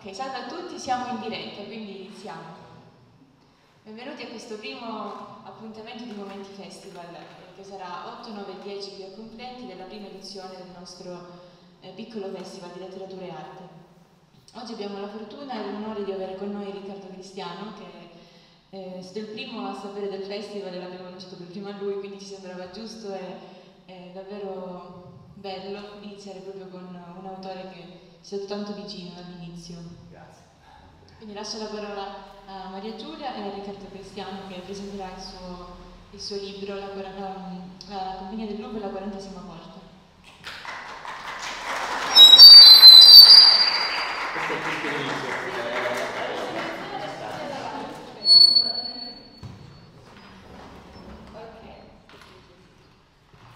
Ok, salve a tutti, siamo in diretta, quindi iniziamo. Benvenuti a questo primo appuntamento di Momenti Festival, eh, che sarà 8, 9 e 10 qui a Conflenti della prima edizione del nostro eh, piccolo festival di letteratura e arte. Oggi abbiamo la fortuna e l'onore di avere con noi Riccardo Cristiano, che eh, è stato il primo a sapere del festival e l'abbiamo annunciato per prima lui, quindi ci sembrava giusto e, e davvero bello iniziare proprio con un autore che è stato tanto vicino all'inizio. Grazie. Quindi lascio la parola a Maria Giulia e a Riccardo Cristiano che presenterà il suo, il suo libro la, la, la, Compagnia del Lupo e la quarantesima porta. Questo è il piccolo inizio.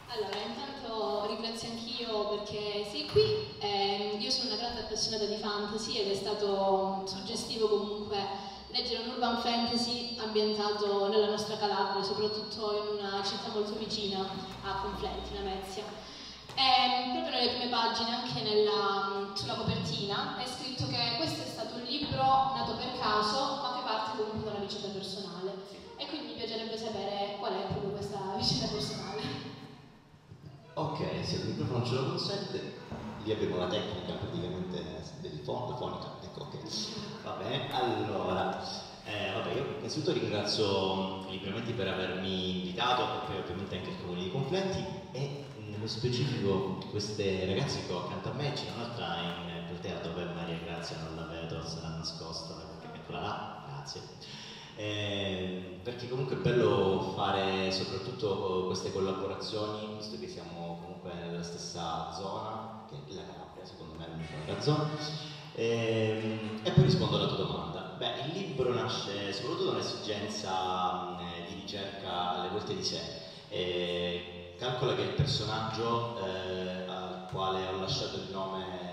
Allora, intanto ringrazio anch'io perché sei qui. Eh, io sono una grande appassionata di fantasy ed è stato suggestivo comunque leggere un urban fantasy ambientato nella nostra Calabria, soprattutto in una città molto vicina a Conflenti, Lamezia. E proprio nelle prime pagine, anche nella, sulla copertina, è scritto che questo è stato un libro nato per caso, ma che parte comunque da una vicenda personale. E quindi mi piacerebbe sapere qual è proprio questa vicenda personale. Ok, se il microfono ce lo consente, lì abbiamo la tecnica praticamente del fondo, fonica, ecco ok. Va bene, allora, eh, vabbè, io innanzitutto ringrazio i Libramente per avermi invitato, e poi ovviamente anche il Comune di Conflenti e nello specifico queste ragazze che ho accanto a me, c'è un'altra in platea dove Maria Grazia non la vedo, sarà nascosta, eccola là, grazie. Eh, perché comunque è bello fare soprattutto queste collaborazioni, visto che siamo comunque nella stessa zona, che è la Calabria, secondo me è l'unica zona. Eh, e poi rispondo alla tua domanda. Beh, il libro nasce soprattutto da un'esigenza eh, di ricerca alle volte di sé. Eh, calcola che il personaggio eh, al quale ho lasciato il nome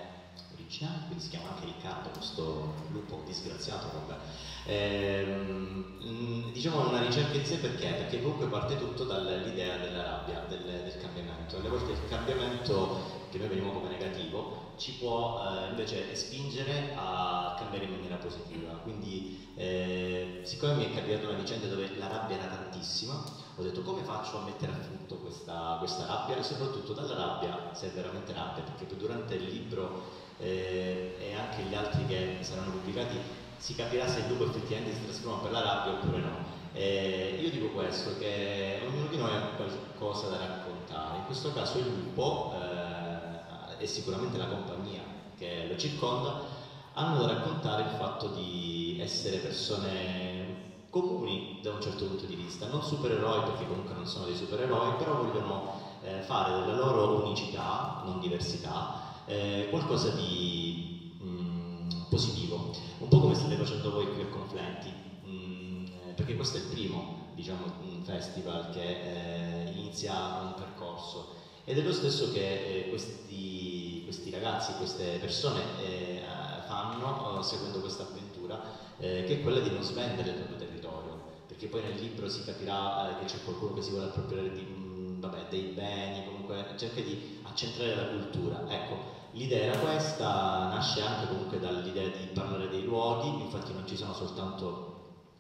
originale, quindi si chiama anche Riccardo, questo lupo disgraziato, vabbè. Ehm, diciamo una ricerca in sé perché? Perché comunque parte tutto dall'idea della rabbia, del, del cambiamento. Alle volte il cambiamento, che noi vediamo come negativo, ci può eh, invece spingere a cambiare in maniera positiva. Quindi, eh, siccome mi è capitata una vicenda dove la rabbia era tantissima, ho detto come faccio a mettere a frutto questa, questa rabbia e soprattutto dalla rabbia, se è veramente rabbia, perché durante il libro eh, e anche gli altri che saranno pubblicati si capirà se il lupo effettivamente si trasforma per la rabbia oppure no. Eh, io dico questo, che ognuno di noi ha qualcosa da raccontare, in questo caso il lupo eh, e sicuramente la compagnia che lo circonda. Hanno da raccontare il fatto di essere persone comuni da un certo punto di vista, non supereroi perché comunque non sono dei supereroi, però vogliono eh, fare della loro unicità, non diversità, eh, qualcosa di mh, positivo, un po' come state facendo voi qui a Conflenti, mh, perché questo è il primo diciamo, festival che eh, inizia un percorso. Ed è lo stesso che eh, questi, questi, ragazzi, queste persone eh, fanno seguendo questa avventura, eh, che è quella di non svendere il proprio territorio, perché poi nel libro si capirà che c'è qualcuno che si vuole appropriare di, mh, vabbè, dei beni, comunque cerca di accentrare la cultura. Ecco, L'idea era questa, nasce anche comunque dall'idea di parlare dei luoghi, infatti non ci sono soltanto,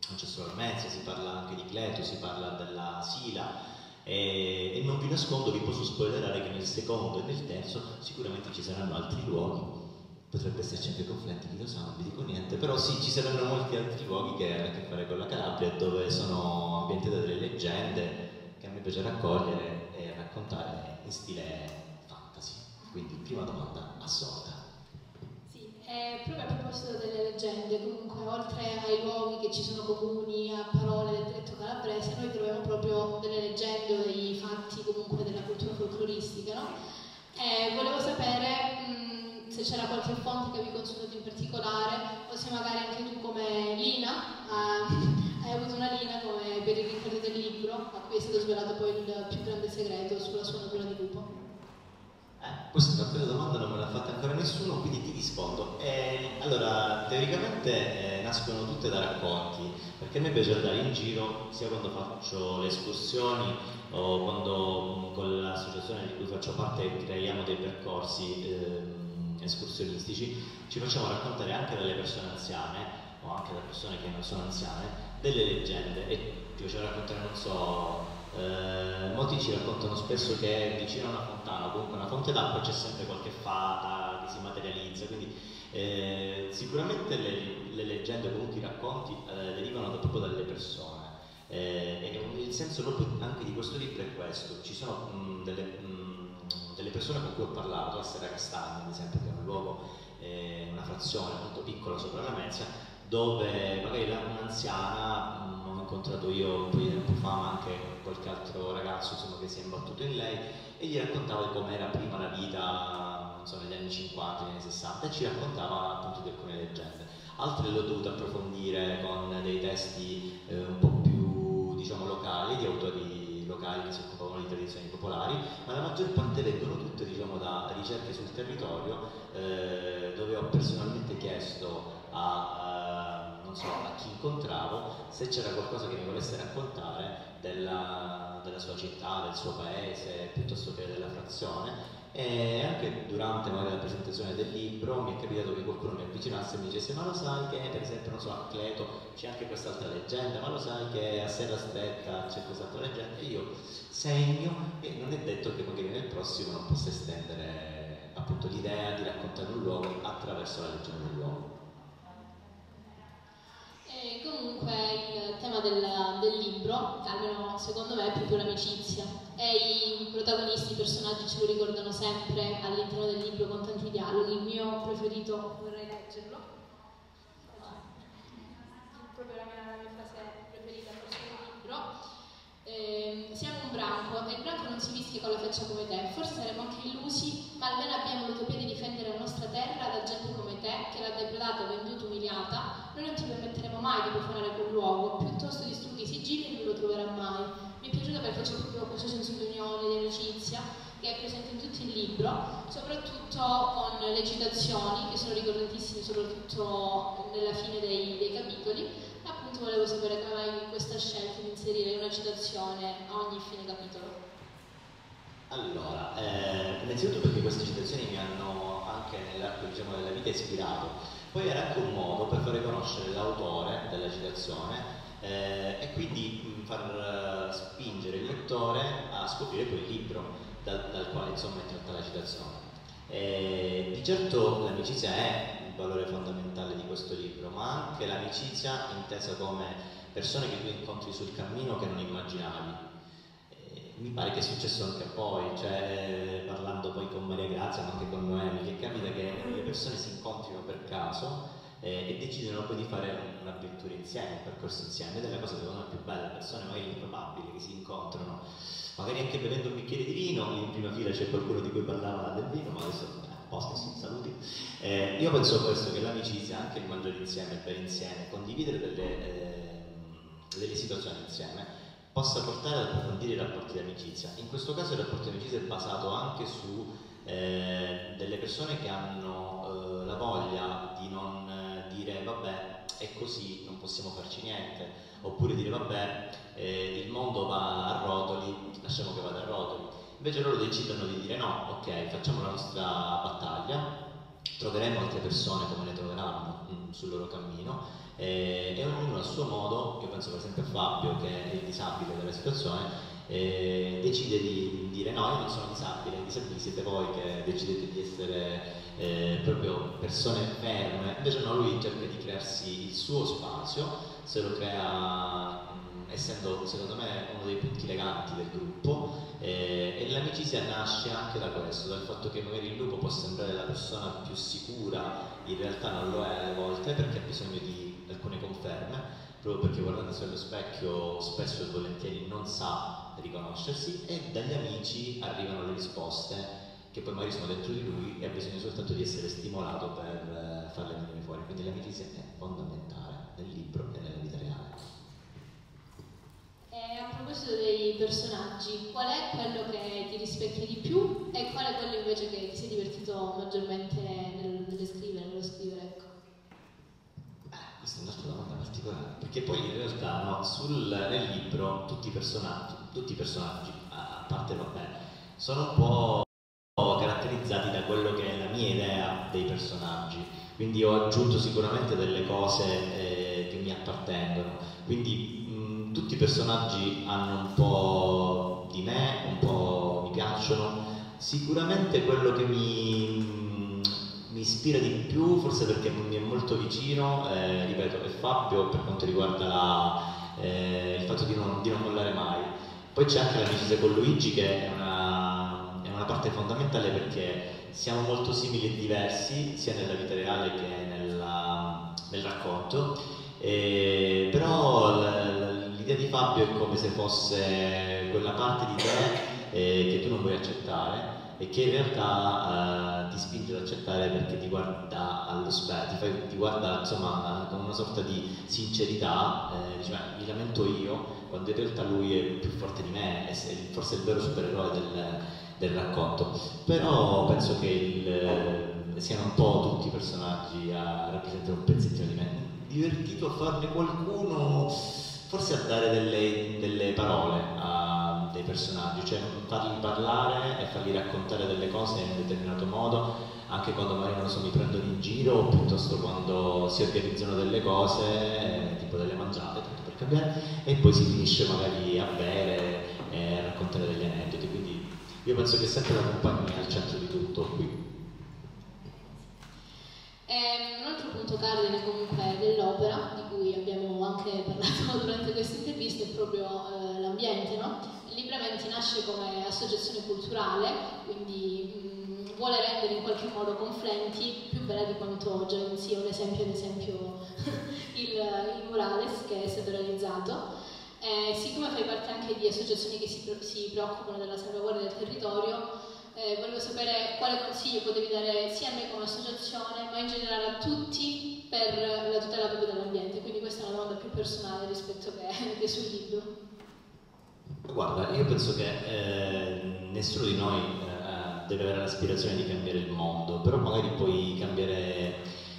non c'è solo mezzo, si parla anche di Cleto, si parla della Sila. E, e non vi nascondo, vi posso spoilerare che nel secondo e nel terzo sicuramente ci saranno altri luoghi, potrebbe esserci anche conflitti, chi lo sa, non vi dico niente, però sì, ci saranno molti altri luoghi che hanno a che fare con la Calabria dove sono ambientate delle leggende che a me piace raccogliere e raccontare in stile quindi prima domanda assolta. Sì, eh, proprio a proposito delle leggende, comunque oltre ai luoghi che ci sono comuni a parole del diretto calabrese, noi troviamo proprio delle leggende o dei fatti comunque della cultura folcloristica, no? Eh, volevo sapere mh, se c'era qualche fonte che vi consultato in particolare o se magari anche tu come Lina eh, hai avuto una Lina come per il ricordo del libro a cui è stato svelato poi il più grande segreto sulla sua natura di lupo. Eh, questa domanda, non me l'ha fatta ancora nessuno, quindi ti rispondo. Eh, allora, teoricamente eh, nascono tutte da racconti, perché a me piace andare in giro, sia quando faccio le escursioni o quando con l'associazione di cui faccio parte creiamo dei percorsi ehm, escursionistici, ci facciamo raccontare anche dalle persone anziane o anche da persone che non sono anziane delle leggende e faccio raccontare, non so, eh, molti ci raccontano spesso che vicino a una fontana comunque una fonte d'acqua c'è sempre qualche fata che si materializza, quindi eh, sicuramente le, le, leggende comunque i racconti eh, derivano proprio dalle persone. Eh, e il senso proprio anche di questo libro è questo, ci sono mh, delle, mh, delle, persone con cui ho parlato, a Serra Castagna ad esempio, che è un luogo, eh, una frazione molto piccola sopra la Mezia, dove magari un'anziana, mm, incontrato io un po' di tempo fa, ma anche qualche altro ragazzo insomma, che si è imbattuto in lei, e gli raccontava di com'era prima la vita, non so, negli anni 50, negli anni 60, e ci raccontava appunto di alcune leggende. Altre le ho dovute approfondire con dei testi eh, un po' più, diciamo, locali, di autori locali che si occupavano di tradizioni popolari, ma la maggior parte vengono tutte diciamo, da ricerche sul territorio eh, dove ho personalmente chiesto a, so, a, chi incontravo se c'era qualcosa che mi volesse raccontare della, della, sua città, del suo paese, piuttosto che della frazione. E anche durante magari, la presentazione del libro mi è capitato che qualcuno mi avvicinasse e mi dicesse ma lo sai che per esempio non so, a Cleto c'è anche quest'altra leggenda, ma lo sai che a Serra Stretta c'è quest'altra leggenda e io segno e non è detto che magari nel prossimo non possa estendere appunto l'idea di raccontare un luogo attraverso la leggenda del luogo. E comunque il tema del, del, libro, almeno secondo me, è proprio l'amicizia. E i protagonisti, i personaggi ce lo ricordano sempre all'interno del libro con tanti dialoghi. Il mio preferito, vorrei leggerlo. Proprio la mia, frase preferita forse del libro. Eh, siamo un branco e il branco non si mischia con la faccia come te. Forse saremo anche illusi, ma almeno abbiamo l'utopia di difendere la nostra terra da gente come te che l'ha depredata, venduta, umiliata. Noi non ti permetteremo mai di profanare quel luogo, piuttosto distruggi i sigilli e non lo troverà mai. Mi è piaciuto perché c'è proprio questo senso di unione, di amicizia che è presente in tutto il libro, soprattutto con le citazioni che sono ricordatissime soprattutto nella fine dei, dei capitoli. Appunto volevo sapere come mai questa scelta di inserire una citazione a ogni fine capitolo. Allora, eh, innanzitutto perché queste citazioni mi hanno anche nell'arco diciamo, della vita ispirato, poi era anche un modo per fare conoscere l'autore della citazione eh, e quindi far uh, spingere il lettore a scoprire quel libro dal, dal quale insomma è tratta la citazione. Eh, di certo l'amicizia è il valore fondamentale di questo libro, ma anche l'amicizia intesa come persone che tu incontri sul cammino che non immaginavi mi pare che è successo anche a voi, cioè parlando poi con Maria Grazia ma anche con Noemi, che capita che le persone si incontrino per caso eh, e decidono poi di fare un'avventura insieme, un percorso insieme, ed è la cosa secondo me più bella, persone magari improbabili che si incontrano, magari anche bevendo un bicchiere di vino, in prima fila c'è qualcuno di cui parlava del vino, ma adesso eh, a posto, sì, saluti. Eh, io penso questo, che l'amicizia, anche il mangiare insieme, il bere insieme, condividere delle, eh, delle situazioni insieme, possa portare ad approfondire i rapporti di amicizia. In questo caso il rapporto di amicizia è basato anche su eh, delle persone che hanno eh, la voglia di non eh, dire vabbè è così, non possiamo farci niente, oppure dire vabbè eh, il mondo va a rotoli, lasciamo che vada a rotoli. Invece loro decidono di dire no, ok, facciamo la nostra battaglia, troveremo altre persone come le troveranno mh, mm, sul loro cammino eh, e ognuno a suo modo, io penso per esempio a Fabio che è il disabile della situazione, eh, decide di dire no, io non sono disabile, i disabili siete voi che decidete di essere eh, proprio persone ferme, invece no, lui cerca di crearsi il suo spazio, se lo crea essendo secondo me uno dei punti leganti del gruppo eh, e l'amicizia nasce anche da questo, dal fatto che magari il lupo può sembrare la persona più sicura, in realtà non lo è alle volte perché ha bisogno di alcune conferme, proprio perché guardandosi allo specchio spesso e volentieri non sa riconoscersi e dagli amici arrivano le risposte che poi magari sono dentro di lui e ha bisogno soltanto di essere stimolato per eh, farle venire fuori. Quindi l'amicizia è fondamentale nel libro e nella vita reale. E a proposito dei personaggi, qual è quello che ti rispecchia di più e qual è quello invece che ti sei divertito maggiormente nel, nelle scrivere, nello scrivere? Ecco. È un'altra domanda particolare, perché poi in realtà no, sul, nel libro tutti i personaggi, tutti i personaggi a parte vabbè, sono un po' caratterizzati da quello che è la mia mia idea dei personaggi. Quindi ho aggiunto sicuramente delle cose eh, che mi appartengono. Quindi mh, tutti i personaggi hanno un po' di me, un po' mi piacciono. Sicuramente quello che mi, mi ispira di più, forse perché mi è molto vicino, eh, ripeto, è Fabio per quanto riguarda la, eh, il fatto di non, di non mollare mai. Poi c'è anche l'amicizia con Luigi che è una, è una parte fondamentale perché siamo molto simili e diversi sia nella vita reale che nella, nel racconto, e, però l'idea di Fabio è come se fosse quella parte di te eh, che tu non vuoi accettare e che in realtà eh, ti spinge ad accettare perché ti guarda allo specchio, ti, ti, guarda insomma con una sorta di sincerità, eh, dice, mi lamento io, quando in realtà lui è più forte di me, è forse il vero supereroe del, del racconto, però penso che il, eh, siano un po' tutti i personaggi a rappresentare un pezzettino di me. Divertito a farne qualcuno, forse a dare delle, delle parole a dei personaggi, cioè farli parlare e farli raccontare delle cose in un determinato modo, anche quando magari non so, mi prendono in giro o piuttosto quando si organizzano delle cose, tipo delle mangiate, tanto per cambiare, e poi si finisce magari a bere e raccontare degli aneddoti. Quindi io penso che sempre la compagnia è al centro di tutto qui. Eh, un altro punto cardine comunque dell'opera, di cui abbiamo anche parlato durante questa intervista, è proprio eh, l'ambiente. No? Libramenti nasce come associazione culturale, quindi mh, vuole rendere in qualche modo conflenti più bella di quanto già non sia un esempio, ad esempio il, il murales che è stato realizzato. Eh, siccome fai parte anche di associazioni che si, si preoccupano della salvaguardia del territorio, eh, volevo sapere quale consiglio potevi dare sia a me come associazione, ma in generale a tutti per la tutela proprio dell'ambiente. Quindi questa è una domanda più personale rispetto che, che sul libro. Guarda, io penso che eh, nessuno di noi eh, deve avere l'aspirazione di cambiare il mondo, però magari puoi cambiare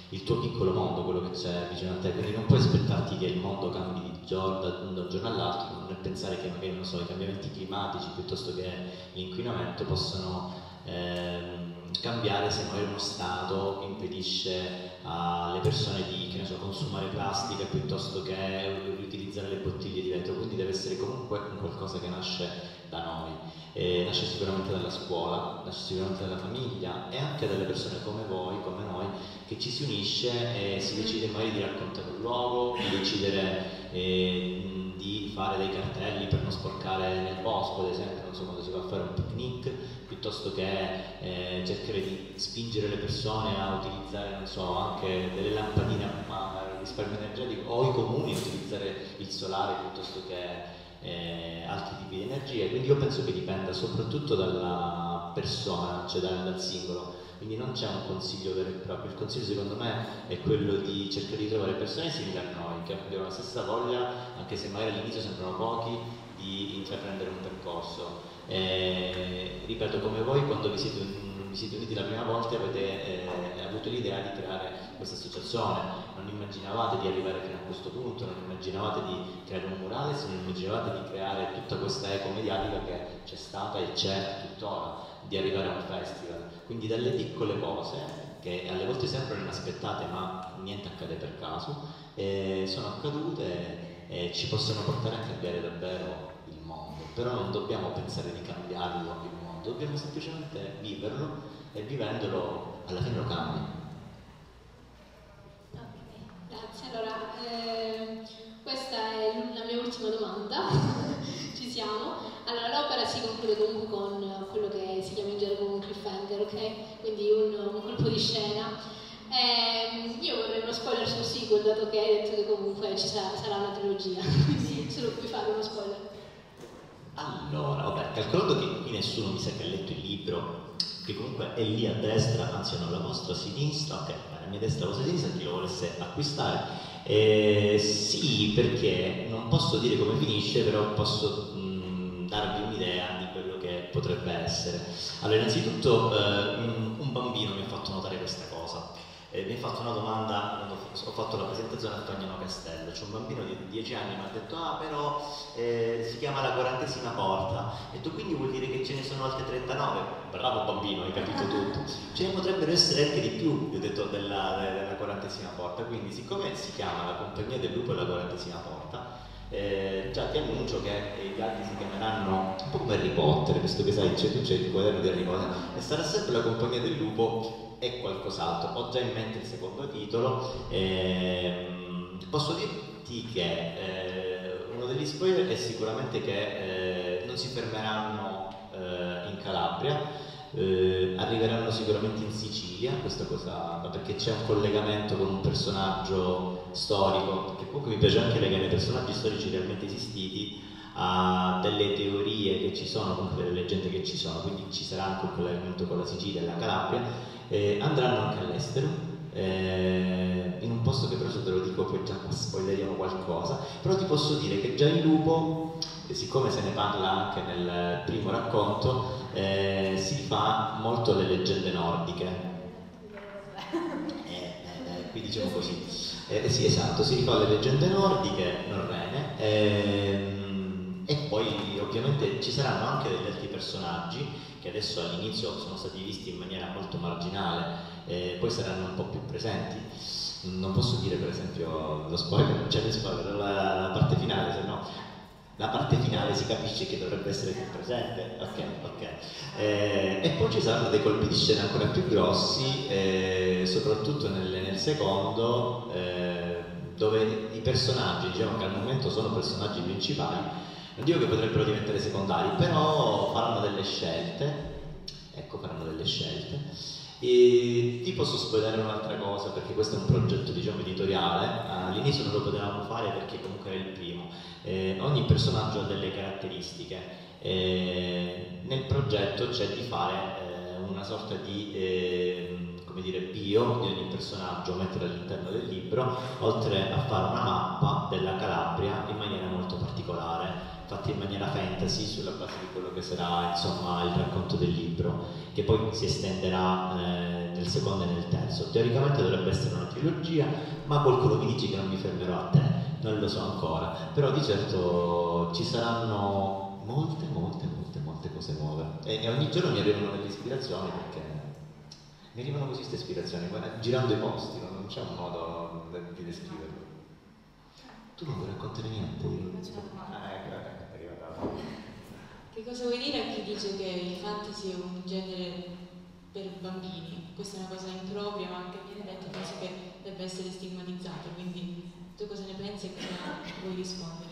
il tuo piccolo mondo, quello che c'è vicino a te, quindi non puoi aspettarti che il mondo cambi di giorno, da, un giorno all'altro, non pensare che magari so, i cambiamenti climatici piuttosto che l'inquinamento possono ehm, cambiare se magari uno Stato impedisce alle persone di so, consumare plastica piuttosto che riutilizzare le bottiglie di vetro, quindi deve essere comunque un qualcosa che nasce da noi. E nasce sicuramente dalla scuola, nasce sicuramente dalla famiglia e anche dalle persone come voi, come noi, che ci si unisce e si decide magari di raccontare un luogo, di decidere eh, di fare dei cartelli per non sporcare nel bosco, ad esempio, non so quando si va a fare un picnic, piuttosto che eh, cercare di spingere le persone a utilizzare, non so, anche delle lampadine a risparmio energetico o i comuni a utilizzare il solare piuttosto che eh, altri tipi di energie, quindi io penso che dipenda soprattutto dalla persona, cioè dal, dal singolo, quindi non c'è un consiglio vero e proprio, il consiglio secondo me è quello di cercare di trovare persone simili a noi, che abbiano la stessa voglia, anche se magari all'inizio sembrano pochi, di intraprendere un percorso. E, ripeto, come voi quando vi siete, vi siete uniti la prima volta avete eh, avuto l'idea di creare questa associazione, non immaginavate di arrivare fino a questo punto, non immaginavate di creare un murale, non immaginavate di creare tutta questa eco mediatica che c'è stata e c'è tuttora, di arrivare a un festival. Quindi dalle piccole cose, che alle volte sembrano inaspettate ma niente accade per caso, eh, sono accadute e ci possono portare a cambiare davvero il mondo. Però non dobbiamo pensare di cambiarlo il mondo, dobbiamo semplicemente viverlo e vivendolo alla fine lo cambia. Allora, eh, questa è la mia ultima domanda, ci siamo. Allora, l'opera si conclude comunque con quello che si chiama in gergo un cliffhanger, ok? Quindi un, un colpo di scena. Eh, io vorrei uno spoiler sul sequel, dato che hai detto che comunque ci sarà, sarà una trilogia, quindi se lo puoi fare uno spoiler. Allora, vabbè, calcolando che qui nessuno mi sa che ha letto il libro, che comunque è lì a destra, anzi no, la vostra sinistra, ok, mia destra o sinistra chi lo volesse acquistare. Eh, sì, perché non posso dire come finisce, però posso mh, darvi un'idea di che potrebbe essere. Allora, innanzitutto eh, un bambino mi ha fatto notare questa cosa. eh, mi ha fatto una domanda quando ho fatto la presentazione a Tognano Castello. C'è un bambino di 10 anni che mi ha detto: Ah, però eh, si chiama la quarantesima porta. E tu quindi vuol dire che ce ne sono altre 39? Bravo bambino, hai capito tutto. Ce ne potrebbero essere anche di più, gli ho detto, della, della quarantesima porta. Quindi, siccome si chiama la compagnia del lupo e la quarantesima porta, eh, già ti annuncio che gli altri si chiameranno un po' come Harry Potter, visto che sai c'è, c'è il quaderno di Harry Potter, e sarà sempre la compagnia del lupo e qualcos'altro. Ho già in mente il secondo titolo. Ehm, posso dirti che eh, uno degli spoiler è sicuramente che eh, non si fermeranno eh, in Calabria. Eh, arriveranno sicuramente in Sicilia, questa cosa, perché c'è un collegamento con un personaggio storico, che comunque mi piace anche legare i personaggi storici realmente esistiti a delle teorie che ci sono, comunque delle leggende che ci sono, quindi ci sarà anche un collegamento con la Sicilia e la Calabria, eh, andranno anche all'estero, eh, in un posto che però se te lo dico poi già spoileriamo qualcosa, però ti posso dire che già in lupo, siccome se ne parla anche nel primo racconto, eh, si fa molto le leggende nordiche. Eh, eh, qui diciamo così. Eh, sì, esatto, si rifà le leggende nordiche, norrene, ehm, e poi ovviamente ci saranno anche degli altri personaggi che adesso all'inizio sono stati visti in maniera molto marginale, eh, poi saranno un po' più presenti. Non posso dire per esempio lo spoiler, non c'è lo spoiler, la, la parte finale, se no la parte finale si capisce che dovrebbe essere più presente. Ok, ok. Eh, e poi ci saranno dei colpi di scena ancora più grossi, eh, soprattutto nel, nel secondo, eh, dove i personaggi, diciamo che al momento sono personaggi principali, non dico che potrebbero diventare secondari, però faranno delle scelte, ecco faranno delle scelte. E ti posso spoilerare un'altra cosa perché questo è un progetto diciamo editoriale, all'inizio non lo potevamo fare perché comunque era il primo, eh, ogni personaggio ha delle caratteristiche, eh, nel progetto c'è di fare eh, una sorta di ehm, come dire, bio di ogni personaggio, mettere all'interno del libro, oltre a fare una mappa della Calabria in maniera molto particolare fatti in maniera fantasy sulla base di quello che sarà insomma, il racconto del libro, che poi si estenderà eh, nel secondo e nel terzo. Teoricamente dovrebbe essere una trilogia, ma qualcuno mi dice che non mi fermerò a te, non lo so ancora, però di certo ci saranno molte, molte, molte, molte cose nuove e, e ogni giorno mi arrivano delle ispirazioni perché mi arrivano così queste ispirazioni, girando i posti, non c'è un modo di descriverlo. Tu non vuoi raccontare niente? Ah, ecco, ecco. Che cosa vuoi dire a chi dice che il fantasy è un genere per bambini? Questa è una cosa impropria, ma anche viene detto penso che debba essere stigmatizzato, quindi tu cosa ne pensi e cosa vuoi rispondere?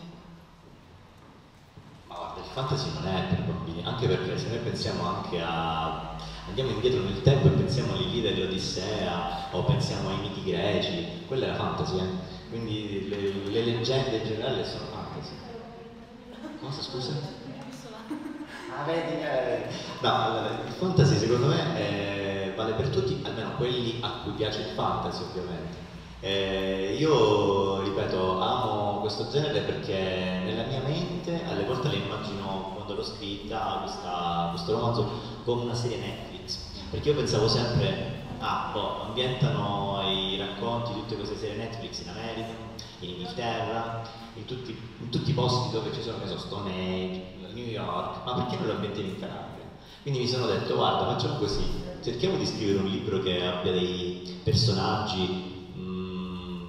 Ma guarda, il fantasy non è per bambini, anche perché se noi pensiamo anche a andiamo indietro nel tempo e pensiamo agli leader dell'Odissea o pensiamo ai miti greci, quella era fantasy, eh? quindi le, le leggende in generale sono. Cosa scusa? Ah, vedi, eh. No, allora, il fantasy secondo me eh, vale per tutti, almeno quelli a cui piace il fantasy ovviamente. Eh, io, ripeto, amo questo genere perché nella mia mente alle volte le immagino quando l'ho scritta questa, questo romanzo come una serie Netflix, perché io pensavo sempre, ah, boh, ambientano i racconti, tutte queste serie Netflix in America, in Inghilterra, in tutti, in tutti i posti dove ci sono, che so, Stone Age, New York, ma perché non lo ambientiamo in Calabria? Quindi mi sono detto, guarda, facciamo così, cerchiamo di scrivere un libro che abbia dei personaggi mm,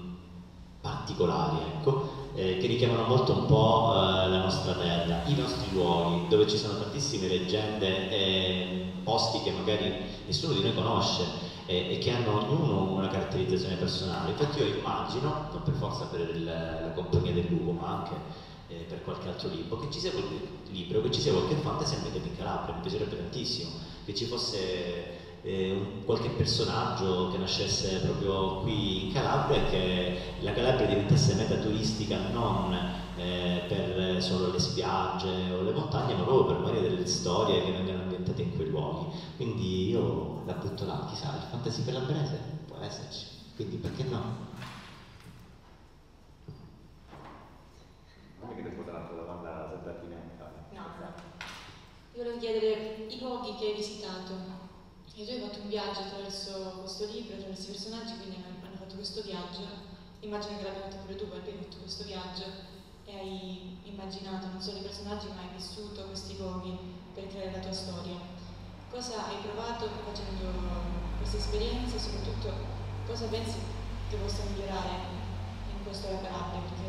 particolari, ecco, eh, che richiamano molto un po' eh, la nostra terra, i nostri luoghi, dove ci sono tantissime leggende e posti che magari nessuno di noi conosce e, e che hanno ognuno una caratterizzazione personale. Infatti io immagino, non per forza per il, la compagnia del lupo, ma anche eh, per qualche altro libro, che ci sia qualche libro, che ci sia qualche fantasy ambientato in Calabria, mi piacerebbe tantissimo, che ci fosse eh, qualche personaggio che nascesse proprio qui in Calabria e che la Calabria diventasse meta turistica non eh, per solo le spiagge o le montagne, ma proprio per varie delle storie che vengono ambientate in quei luoghi. Quindi io la butto là, chissà, il fantasy per la Brese può esserci, quindi perché no? Non è che ti un'altra domanda sempre pertinente. No. Io volevo chiedere i luoghi che hai visitato. E tu hai fatto un viaggio viaggio attraverso questo libro, attraverso i personaggi, quindi hanno fatto questo viaggio. Immagino che l'abbia fatto pure tu perché hai fatto questo viaggio e hai immaginato non solo i personaggi ma hai vissuto questi luoghi per creare la tua storia. Cosa hai provato facendo questa esperienza e soprattutto cosa pensi che possa migliorare in questo La Calabria? Perché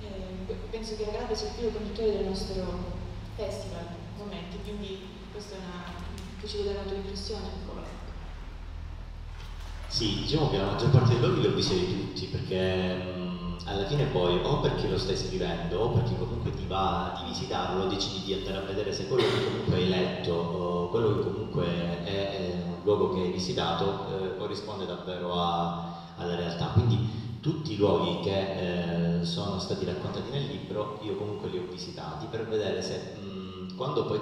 eh, penso che la Calabria sia il filo conduttore del nostro festival, momenti, quindi questa è una che ci dare una tua impressione? Sì, diciamo che la maggior parte dei luoghi li ho visti tutti, perché alla fine poi o perché lo stai scrivendo o perché comunque ti va di visitarlo, decidi di andare a vedere se quello che comunque hai letto o quello che comunque è, è un luogo che hai visitato eh, corrisponde davvero a, alla realtà. Quindi tutti i luoghi che eh, sono stati raccontati nel libro io comunque li ho visitati per vedere se mh, quando poi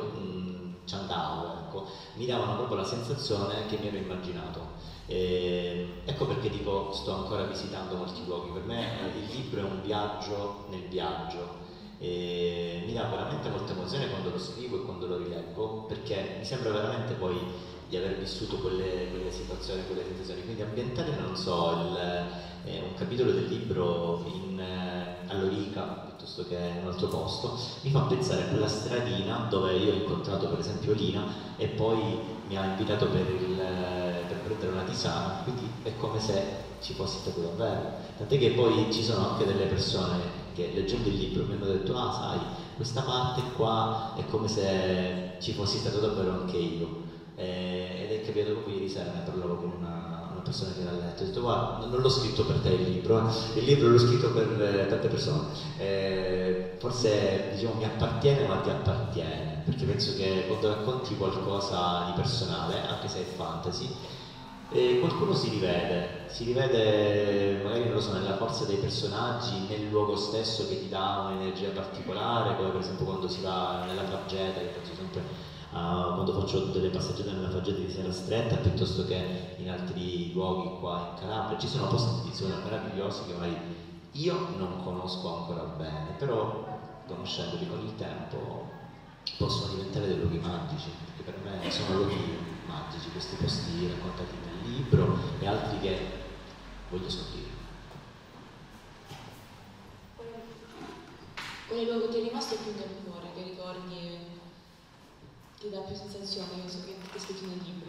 mh, ci andavo ecco, mi davano proprio la sensazione che mi ero immaginato. E ecco perché dico sto ancora visitando molti luoghi, per me eh, il libro è un viaggio nel viaggio. E mi dà veramente molta emozione quando lo scrivo e quando lo rileggo perché mi sembra veramente poi di aver vissuto quelle, quelle situazioni, quelle sensazioni, quindi ambientare, non so, il, eh, un capitolo del libro in, eh, a Lorica piuttosto che in un altro posto, mi fa pensare a quella stradina dove io ho incontrato per esempio Lina e poi mi ha invitato per, il, per prendere una tisana, quindi è come se ci fossi stato davvero. Tant'è che poi ci sono anche delle persone che leggendo il libro mi hanno detto, ah sai, questa parte qua è come se ci fossi stato davvero anche io. Ed è capitato proprio ieri sera, ne parlavo con una persone che l'ha letto, ho detto guarda, non l'ho scritto per te il libro, eh. il libro l'ho scritto per eh, tante persone, eh, forse diciamo mi appartiene ma ti appartiene, perché penso che quando racconti qualcosa di personale, anche se è fantasy, eh, qualcuno si rivede, si rivede magari non lo so, nella forza dei personaggi, nel luogo stesso che ti dà un'energia particolare, come per esempio quando si va nella tragedia, che faccio sempre uh, quando faccio delle passeggiate nella faggeta di Sera Stretta piuttosto che in altri luoghi qua in Calabria. Ci sono posti di zona meravigliosi che magari io non conosco ancora bene, però conoscendoli con il tempo possono diventare dei luoghi magici, perché per me sono luoghi magici questi posti raccontati nel libro e altri che voglio scoprire. Quale luogo ti è rimasto più nel cuore, che ricordi ti dà più sensazioni che, che scritto nel libro?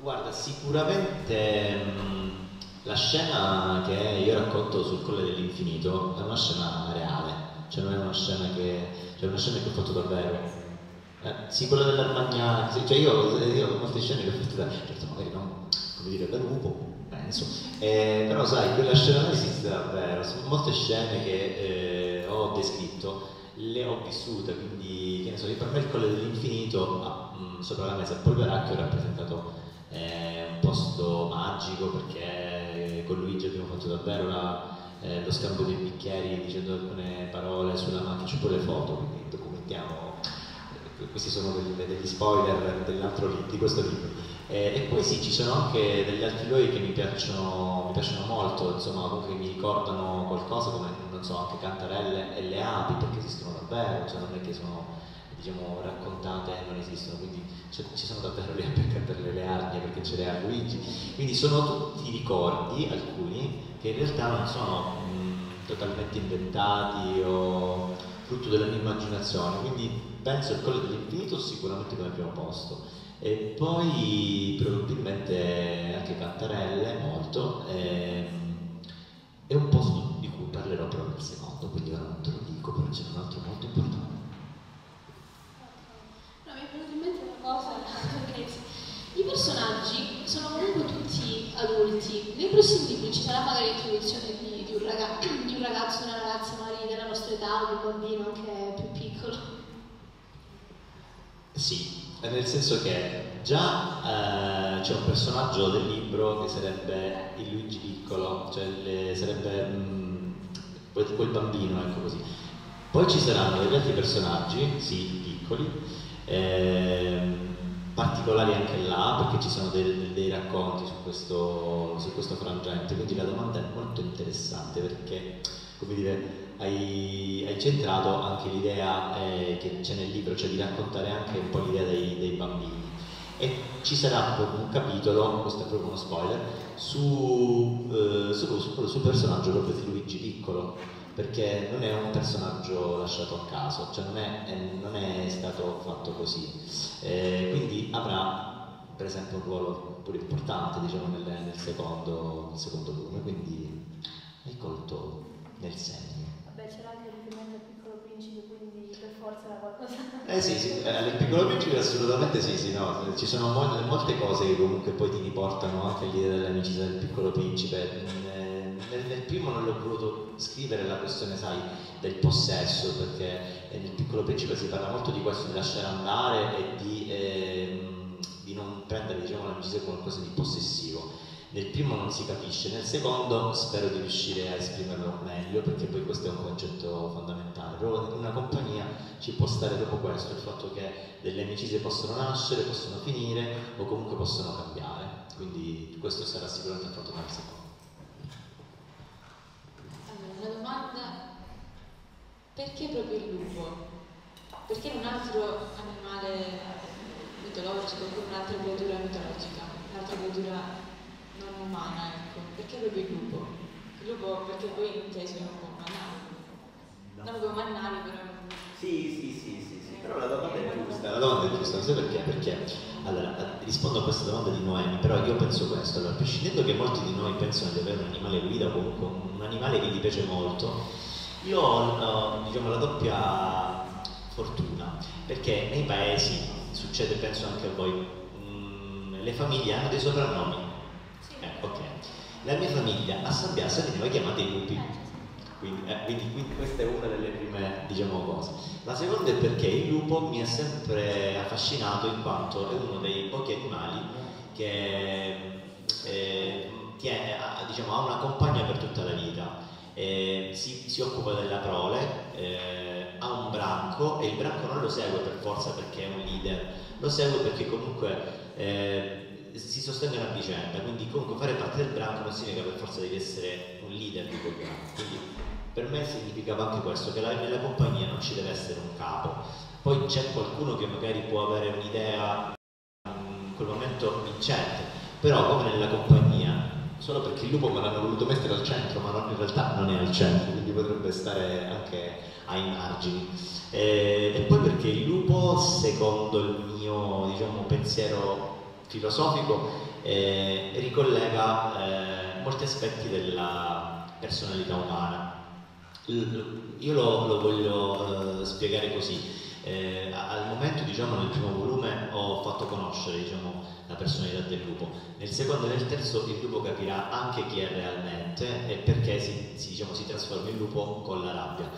Guarda, sicuramente mh, la scena che io racconto sul Colle dell'Infinito è una scena reale, cioè non è una scena che, cioè una scena che ho fatto davvero. Eh, sì, quella dell'Armagnac, cioè io, io molte scene che ho fatto da, certo magari non, come dire, da lupo, penso, eh, però sai, quella scena non esiste davvero, sono molte scene che eh, ho descritto le ho vissute, quindi che ne so, per me il Colle dell'Infinito ah, mh, sopra la mesa a Polveracchio ha rappresentato eh, un posto magico perché con Luigi abbiamo fatto davvero la, eh, lo scambio dei bicchieri dicendo alcune parole sulla macchina, c'è pure le foto, quindi documentiamo, eh, questi sono degli, degli spoiler dell'altro di questo libro. Eh, e poi sì, ci sono anche degli altri luoghi che mi piacciono, mi piacciono molto, insomma, comunque mi ricordano qualcosa come, non so, anche Cantarelle e le api, perché esistono davvero, cioè non è che sono, diciamo, raccontate e non esistono, quindi ci sono davvero le api a cantare le arnie perché ce le ha Luigi. Quindi sono tutti ricordi, alcuni, che in realtà non sono mh, totalmente inventati o frutto della mia immaginazione, quindi penso al Colle dell'Infinito sicuramente come primo posto. E poi probabilmente anche Cantarelle molto. E, ehm, è un posto di cui parlerò però nel secondo, quindi ora non te lo dico, però c'è un altro molto importante. No, mi è venuta in mente una cosa, perché i personaggi sono comunque tutti adulti. Nei prossimi libri ci sarà magari l'introduzione di, di, un ragazzo, di un ragazzo, una ragazza magari della nostra età, di un bambino che è più piccolo. Sì, nel senso che già eh, c'è un personaggio del libro che sarebbe il Luigi piccolo, cioè le, sarebbe mh, mm, quel bambino, ecco così. Poi ci saranno degli altri personaggi, sì, piccoli, eh, particolari anche là, perché ci sono dei, dei racconti su questo, su questo frangente, quindi la domanda è molto interessante perché, come dire, hai, hai centrato anche l'idea eh, che c'è nel libro, cioè di raccontare anche un po' l'idea dei, dei bambini. e ci sarà proprio un capitolo, questo è proprio uno spoiler, su, eh, su, su, sul personaggio proprio di Luigi Piccolo, perché non è un personaggio lasciato a caso, cioè non è, è, non è stato fatto così. Eh, quindi avrà per esempio un ruolo pure importante diciamo, nel, nel, secondo, nel secondo volume, quindi hai colto nel segno. Vabbè, c'era anche il riferimento al piccolo principe, forza era qualcosa. Eh sì, sì, al eh, piccolo principe assolutamente sì, sì, no. Ci sono molte cose che comunque poi ti riportano anche all'idea dell'amicizia del piccolo principe. Nel, nel, primo non l'ho voluto scrivere la questione, sai, del possesso, perché nel piccolo principe si parla molto di questo, di lasciare andare e di, eh, di non prendere diciamo, l'amicizia come qualcosa di possessivo nel primo non si capisce, nel secondo spero di riuscire a esprimerlo meglio perché poi questo è un concetto fondamentale. Proprio in una compagnia ci può stare dopo questo, il fatto che delle amicizie possono nascere, possono finire o comunque possono cambiare. Quindi questo sarà sicuramente affrontato nel secondo. Allora, una domanda, perché proprio il lupo? Perché un altro animale mitologico, un'altra creatura mitologica, un'altra creatura umana, ecco. Perché proprio il lupo? Il lupo perché poi inteso è un po' manale. No. Non proprio manale, però... Sì, sì, sì, sì, sì, però la domanda è giusta, la domanda è giusta, non so perché, perché allora rispondo a questa domanda di Noemi, però io penso questo, allora prescindendo che molti di noi pensano di avere un animale guida o comunque un animale che gli piace molto, io ho diciamo, la doppia fortuna, perché nei paesi, succede penso anche a voi, mh, mm, le famiglie hanno dei soprannomi eh, ok. La mia famiglia a San Biase veniva chiamata i lupi. Quindi, eh, quindi, quindi, questa è una delle prime diciamo, cose. La seconda è perché il lupo mi ha sempre affascinato in quanto è uno dei pochi animali che eh, tiene, diciamo, ha una compagna per tutta la vita. Eh, si, si, occupa della prole, eh, ha un branco e il branco non lo segue per forza perché è un leader, lo segue perché comunque eh, si sostengono a vicenda, quindi comunque fare parte del branco non significa per forza devi essere un leader di quel branco. Quindi per me significava anche questo, che nella compagnia non ci deve essere un capo. Poi c'è qualcuno che magari può avere un'idea in quel momento vincente, però come nella compagnia, solo perché il lupo me l'hanno voluto mettere al centro, ma non, in realtà non è al centro, quindi potrebbe stare anche ai margini. E, e poi perché il lupo, secondo il mio diciamo, pensiero filosofico eh, ricollega eh, molti aspetti della personalità umana. Io lo, lo voglio eh, spiegare così. Eh, al momento, diciamo, nel primo volume ho fatto conoscere diciamo, la personalità del lupo. Nel secondo e nel terzo il lupo capirà anche chi è realmente e perché si, si, diciamo, si trasforma in lupo con la rabbia.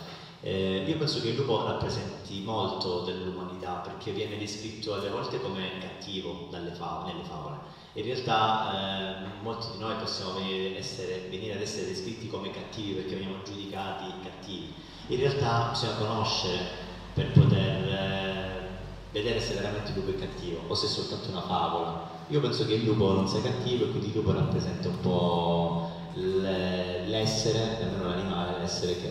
Eh, io penso che il lupo rappresenti molto dell'umanità perché viene descritto alle volte come cattivo fav nelle favole. In realtà eh, molti di noi possiamo venire, essere, venire, ad essere descritti come cattivi perché veniamo giudicati cattivi. In realtà bisogna conoscere per poter eh, vedere se veramente il lupo è cattivo o se è soltanto una favola. Io penso che il lupo non sia cattivo e quindi il lupo rappresenta un po' l'essere, nemmeno l'animale, l'essere che